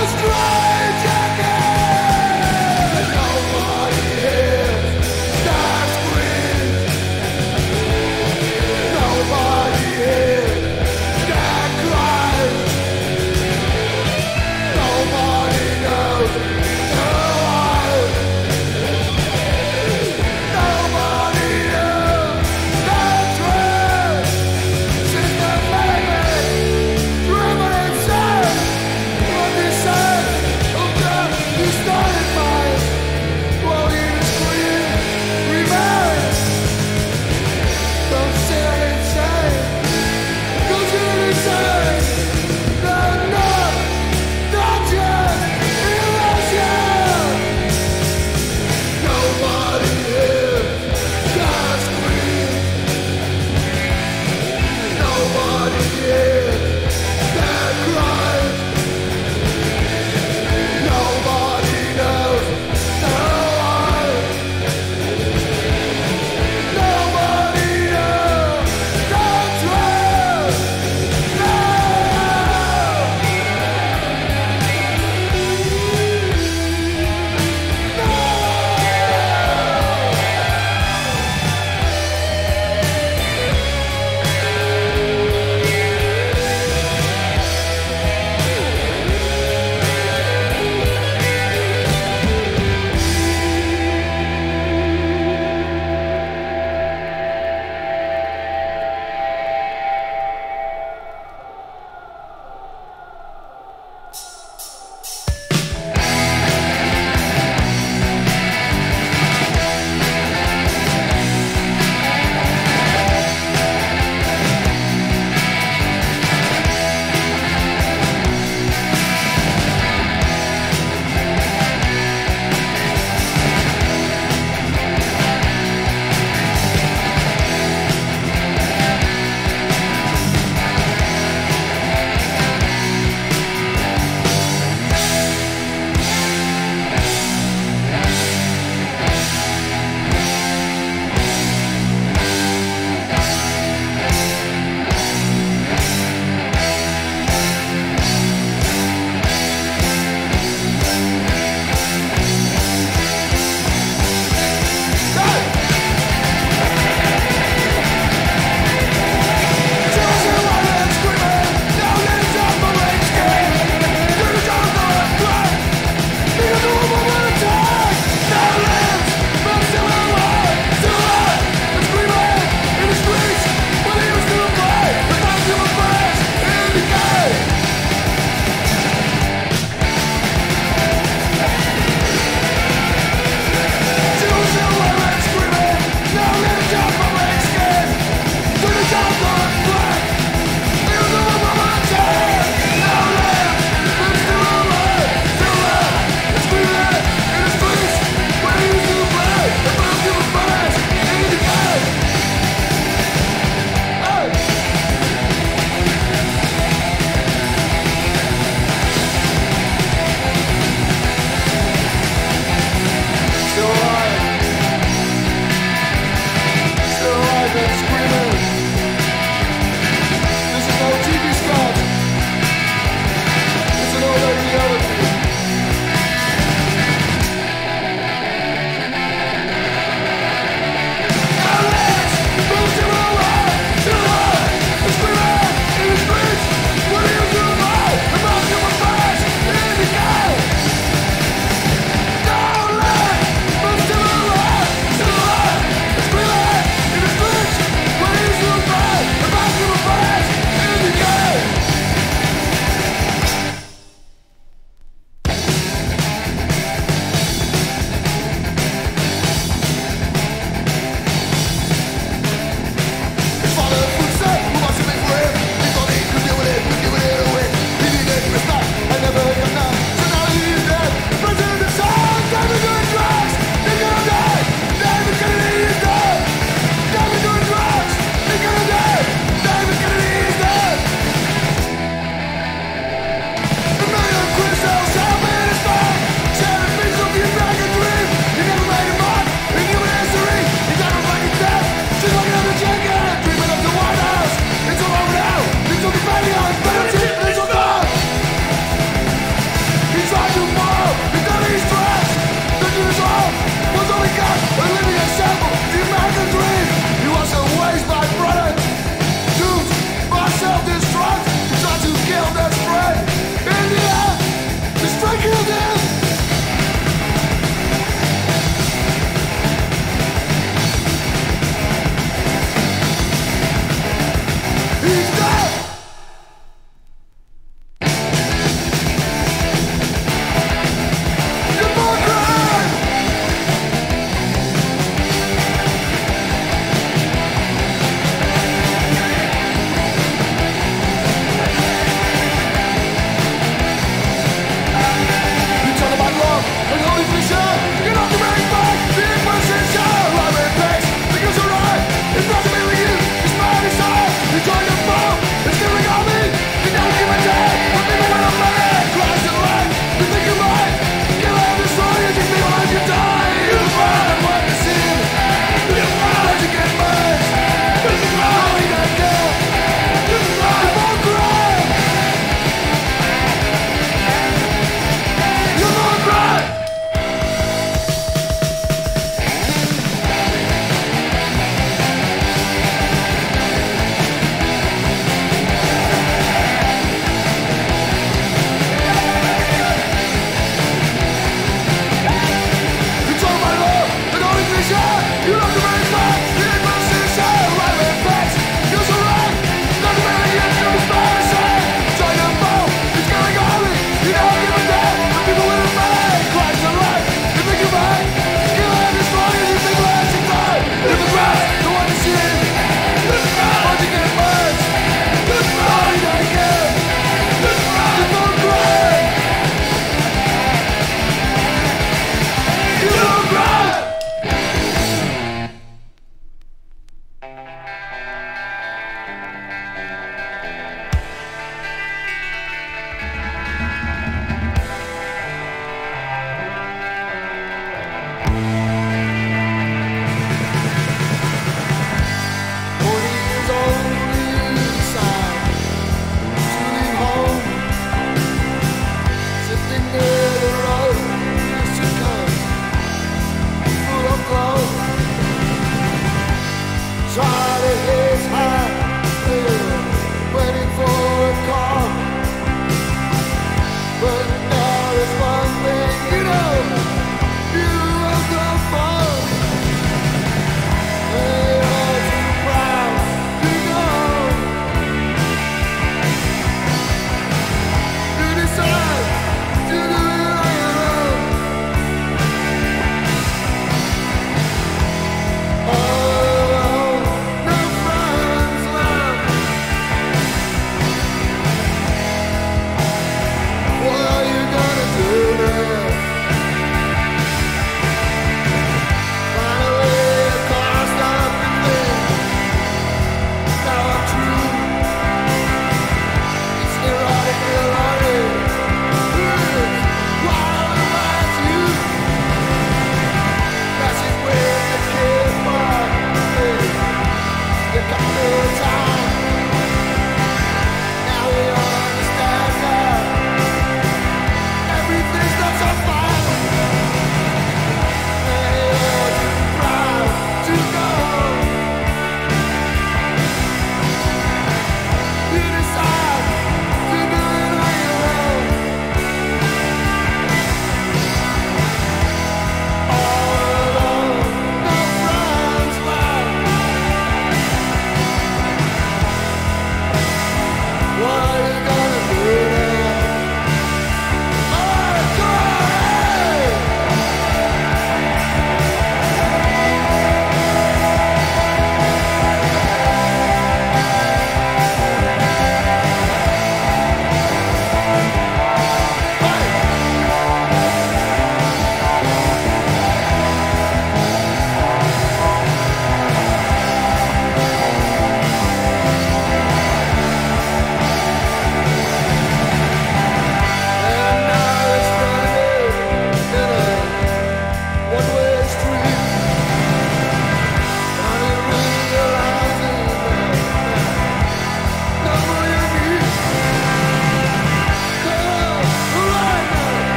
was great.